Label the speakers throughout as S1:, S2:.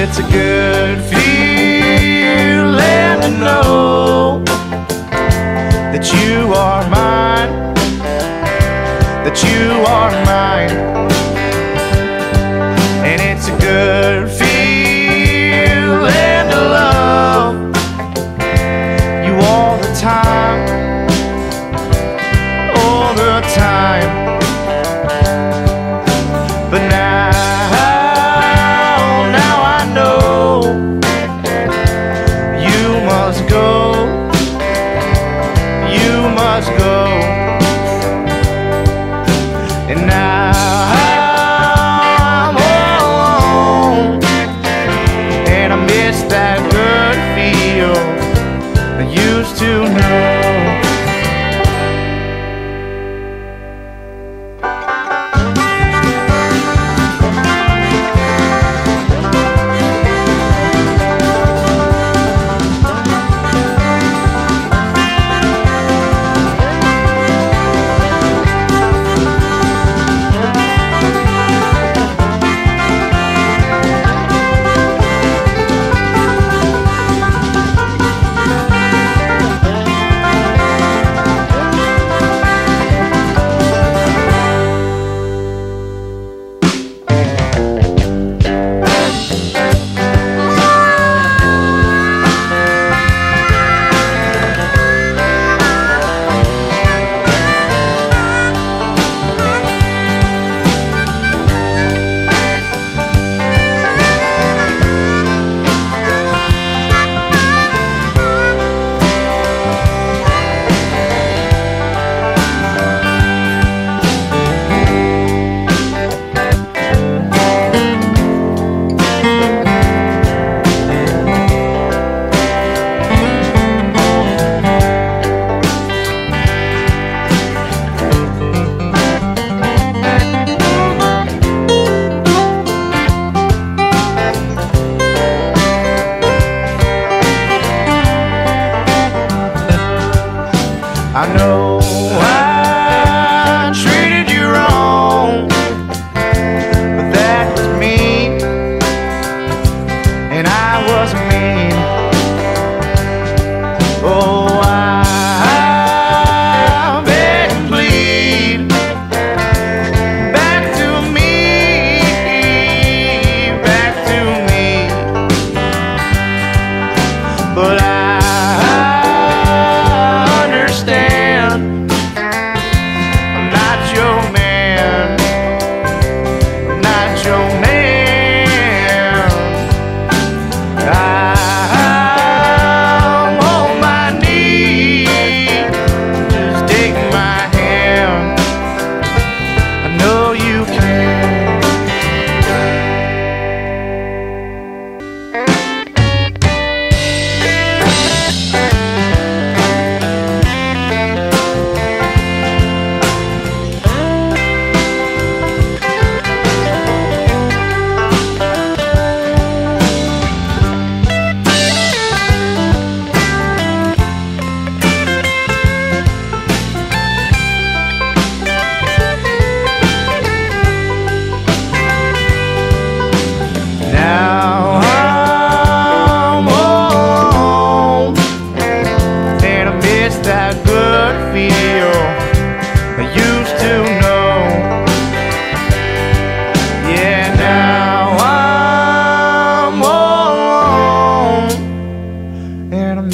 S1: it's a good feeling to know that you are mine, that you are mine, and it's a good.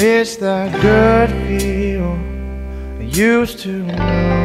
S1: miss that good feel I used to know.